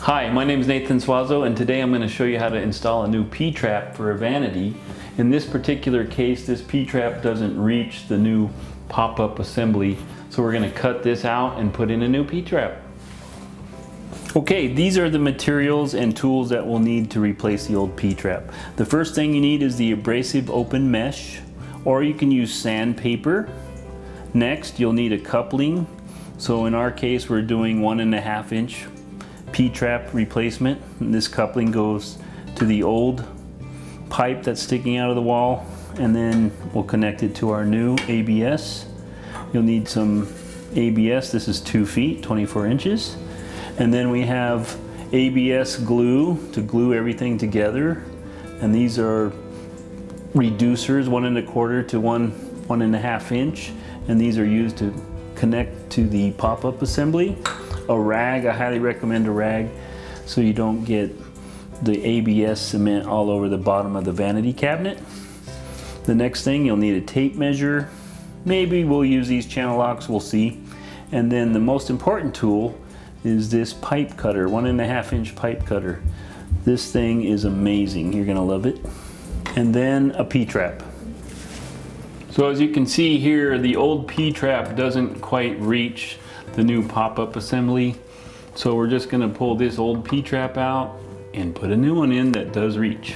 Hi, my name is Nathan Suazo and today I'm going to show you how to install a new P-trap for a vanity. In this particular case, this P-trap doesn't reach the new pop-up assembly, so we're going to cut this out and put in a new P-trap. Okay, these are the materials and tools that we'll need to replace the old P-trap. The first thing you need is the abrasive open mesh, or you can use sandpaper. Next, you'll need a coupling. So in our case, we're doing one and a half inch P-trap replacement. And this coupling goes to the old pipe that's sticking out of the wall, and then we'll connect it to our new ABS. You'll need some ABS, this is two feet, 24 inches. And then we have ABS glue to glue everything together. And these are reducers, one and a quarter to one, one and a half inch. And these are used to connect to the pop-up assembly. A rag, I highly recommend a rag so you don't get the ABS cement all over the bottom of the vanity cabinet. The next thing, you'll need a tape measure. Maybe we'll use these channel locks, we'll see. And then the most important tool is this pipe cutter, one and a half inch pipe cutter. This thing is amazing. You're gonna love it. And then a P-trap. So as you can see here, the old P-trap doesn't quite reach the new pop-up assembly. So we're just gonna pull this old P-trap out and put a new one in that does reach.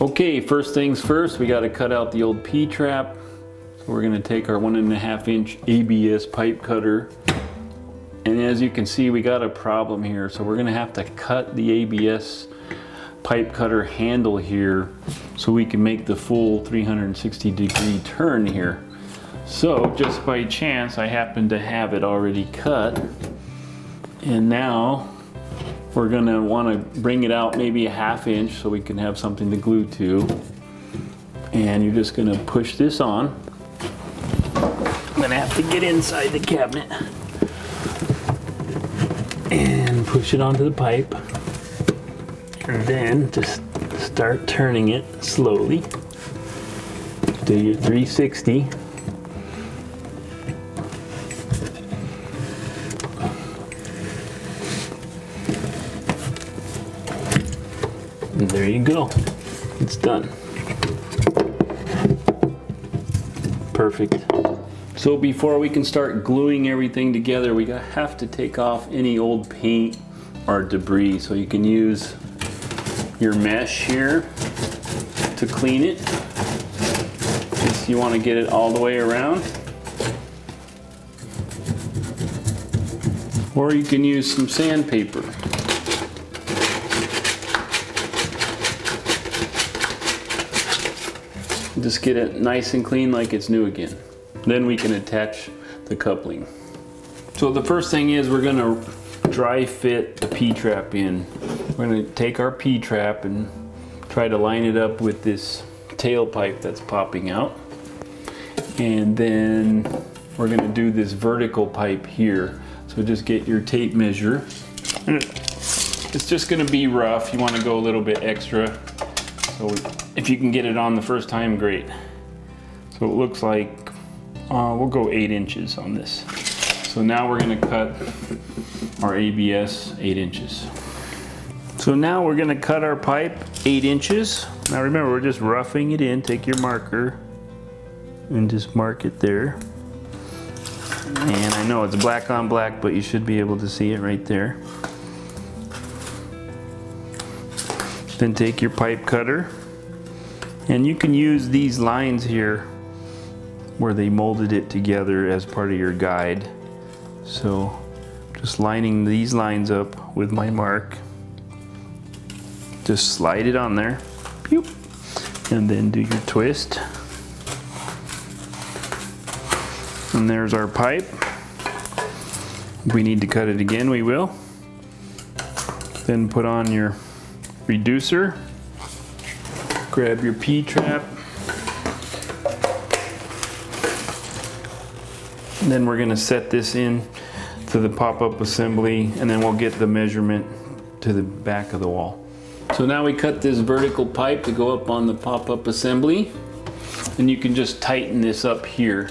Okay, first things first, we gotta cut out the old P-trap. So we're gonna take our one and a half inch ABS pipe cutter and as you can see, we got a problem here. So we're gonna have to cut the ABS pipe cutter handle here so we can make the full 360 degree turn here. So just by chance, I happen to have it already cut. And now we're gonna wanna bring it out maybe a half inch so we can have something to glue to. And you're just gonna push this on. I'm gonna have to get inside the cabinet and push it onto the pipe and then just start turning it slowly do your 360 and there you go it's done perfect so before we can start gluing everything together, we have to take off any old paint or debris. So you can use your mesh here to clean it. Just you want to get it all the way around. Or you can use some sandpaper. Just get it nice and clean like it's new again. Then we can attach the coupling. So the first thing is we're gonna dry fit the P-trap in. We're gonna take our P-trap and try to line it up with this tailpipe that's popping out. And then we're gonna do this vertical pipe here. So just get your tape measure. It's just gonna be rough. You wanna go a little bit extra. So if you can get it on the first time, great. So it looks like uh, we'll go eight inches on this. So now we're gonna cut our ABS eight inches. So now we're gonna cut our pipe eight inches. Now remember, we're just roughing it in. Take your marker and just mark it there. And I know it's black on black, but you should be able to see it right there. Then take your pipe cutter and you can use these lines here where they molded it together as part of your guide. So just lining these lines up with my mark. Just slide it on there. Pew. And then do your twist. And there's our pipe. If we need to cut it again, we will. Then put on your reducer. Grab your P-trap Then we're gonna set this in to the pop-up assembly and then we'll get the measurement to the back of the wall. So now we cut this vertical pipe to go up on the pop-up assembly and you can just tighten this up here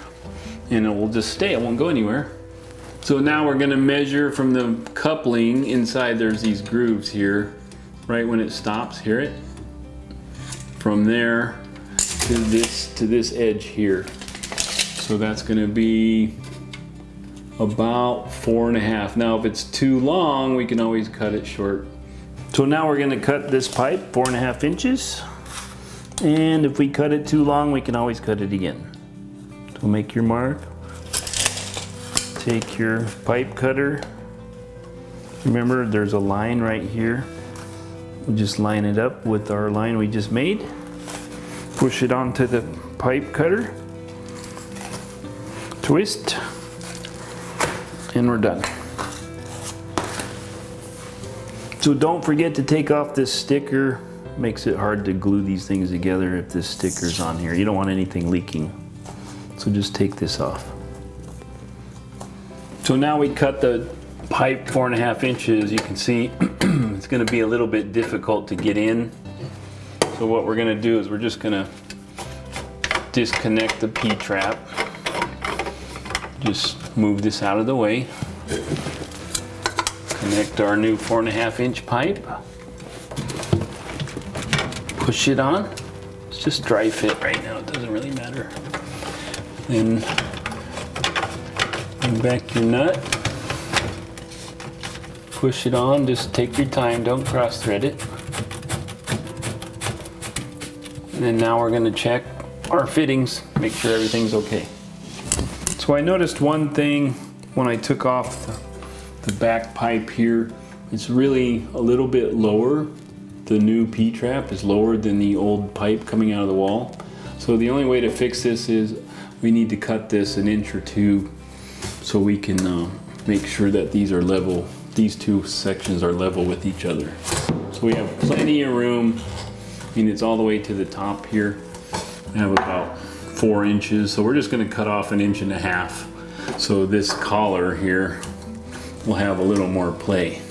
and it will just stay, it won't go anywhere. So now we're gonna measure from the coupling inside there's these grooves here, right when it stops, hear it? From there to this, to this edge here. So that's gonna be about four and a half. Now if it's too long, we can always cut it short. So now we're gonna cut this pipe four and a half inches. And if we cut it too long, we can always cut it again. So make your mark. Take your pipe cutter. Remember there's a line right here. We'll just line it up with our line we just made. Push it onto the pipe cutter. Twist. And we're done. So don't forget to take off this sticker. Makes it hard to glue these things together if this sticker's on here. You don't want anything leaking. So just take this off. So now we cut the pipe four and a half inches. You can see it's gonna be a little bit difficult to get in. So what we're gonna do is we're just gonna disconnect the P-trap. Just move this out of the way. Connect our new four and a half inch pipe. Push it on. It's just dry fit right now, it doesn't really matter. Then bring back your nut. Push it on, just take your time, don't cross thread it. And then now we're gonna check our fittings, make sure everything's okay. So I noticed one thing when I took off the, the back pipe here. It's really a little bit lower. The new P-trap is lower than the old pipe coming out of the wall. So the only way to fix this is we need to cut this an inch or two so we can uh, make sure that these are level, these two sections are level with each other. So we have plenty of room. I mean, it's all the way to the top here. I have about four inches. So we're just gonna cut off an inch and a half. So this collar here will have a little more play.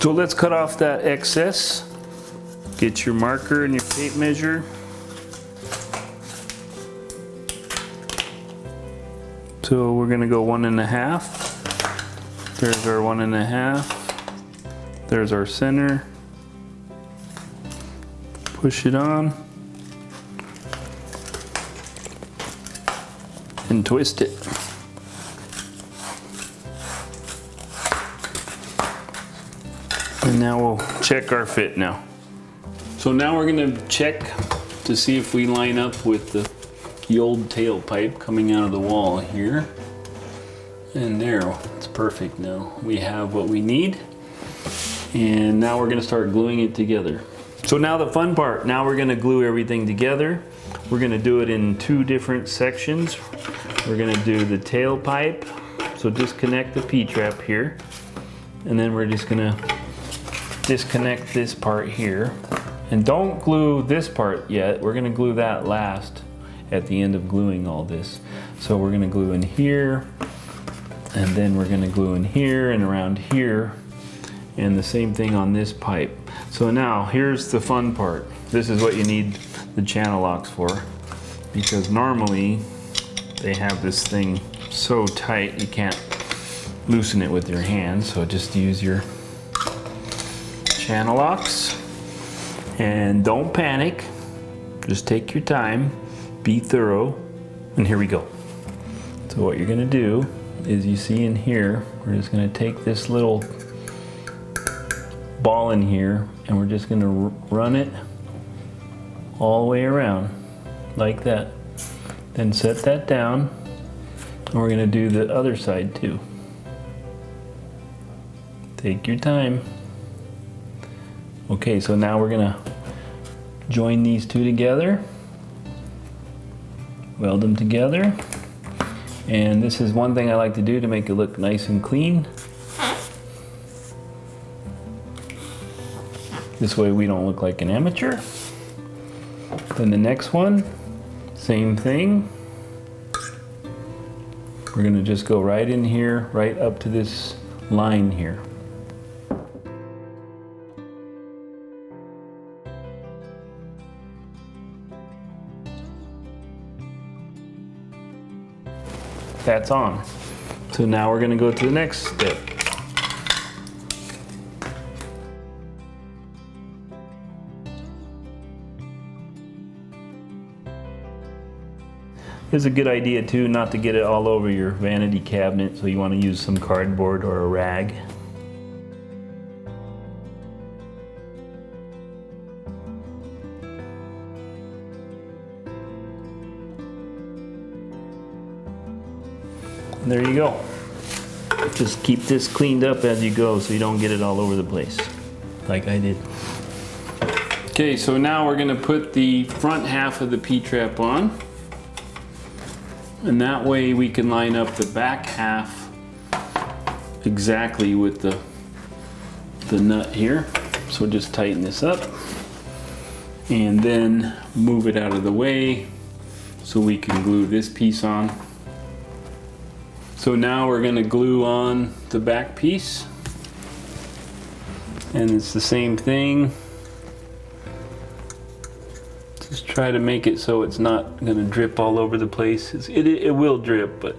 So let's cut off that excess. Get your marker and your tape measure. So we're gonna go one and a half. There's our one and a half. There's our center. Push it on. And twist it. And now we'll check our fit now. So now we're gonna check to see if we line up with the, the old tailpipe coming out of the wall here. And there, perfect now. We have what we need. And now we're gonna start gluing it together. So now the fun part, now we're gonna glue everything together. We're gonna do it in two different sections. We're gonna do the tailpipe. So disconnect the P-trap here. And then we're just gonna disconnect this part here. And don't glue this part yet. We're gonna glue that last at the end of gluing all this. So we're gonna glue in here, and then we're gonna glue in here and around here, and the same thing on this pipe. So now, here's the fun part. This is what you need the channel locks for, because normally they have this thing so tight you can't loosen it with your hand, so just use your channel locks. And don't panic, just take your time, be thorough, and here we go. So what you're gonna do is you see in here, we're just gonna take this little ball in here and we're just gonna run it all the way around like that. Then set that down and we're gonna do the other side too. Take your time. Okay, so now we're gonna join these two together, weld them together. And this is one thing I like to do to make it look nice and clean. This way we don't look like an amateur. Then the next one, same thing. We're gonna just go right in here, right up to this line here. That's on. So now we're gonna go to the next step. It's a good idea too not to get it all over your vanity cabinet, so you want to use some cardboard or a rag. There you go. Just keep this cleaned up as you go so you don't get it all over the place, like I did. Okay, so now we're gonna put the front half of the P-trap on. And that way we can line up the back half exactly with the, the nut here. So just tighten this up and then move it out of the way so we can glue this piece on. So now we're gonna glue on the back piece and it's the same thing just try to make it so it's not going to drip all over the place. It, it, it will drip, but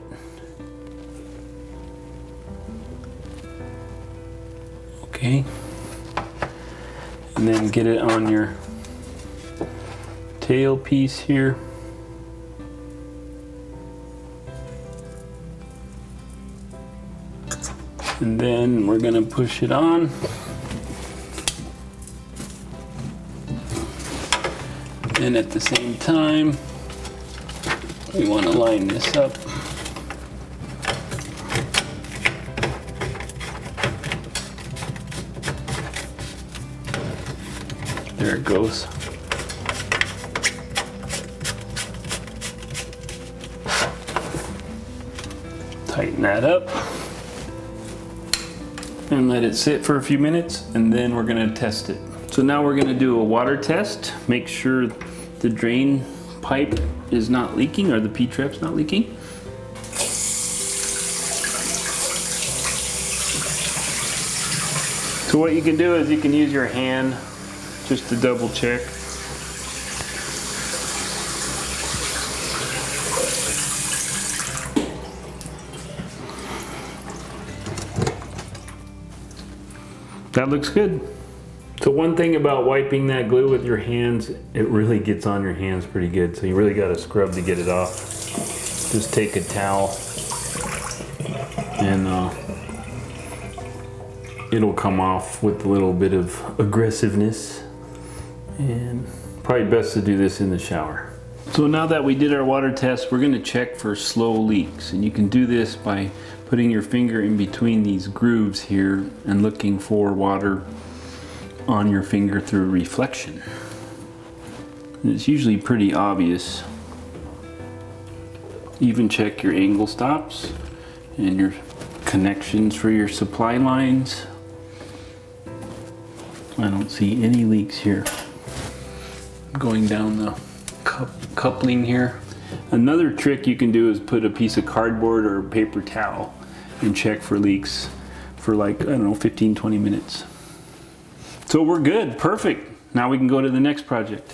okay. And then get it on your tail piece here. And then we're going to push it on. And at the same time, we want to line this up. There it goes. Tighten that up and let it sit for a few minutes and then we're gonna test it. So now we're gonna do a water test. Make sure the drain pipe is not leaking or the P-trap's not leaking. So what you can do is you can use your hand just to double check. That looks good. So one thing about wiping that glue with your hands, it really gets on your hands pretty good. So you really got to scrub to get it off. Just take a towel and uh, it'll come off with a little bit of aggressiveness. And probably best to do this in the shower. So now that we did our water test, we're gonna check for slow leaks. And you can do this by putting your finger in between these grooves here and looking for water on your finger through reflection. And it's usually pretty obvious. Even check your angle stops and your connections for your supply lines. I don't see any leaks here. Going down the coupling here. Another trick you can do is put a piece of cardboard or paper towel and check for leaks for like, I don't know, 15, 20 minutes. So we're good, perfect. Now we can go to the next project.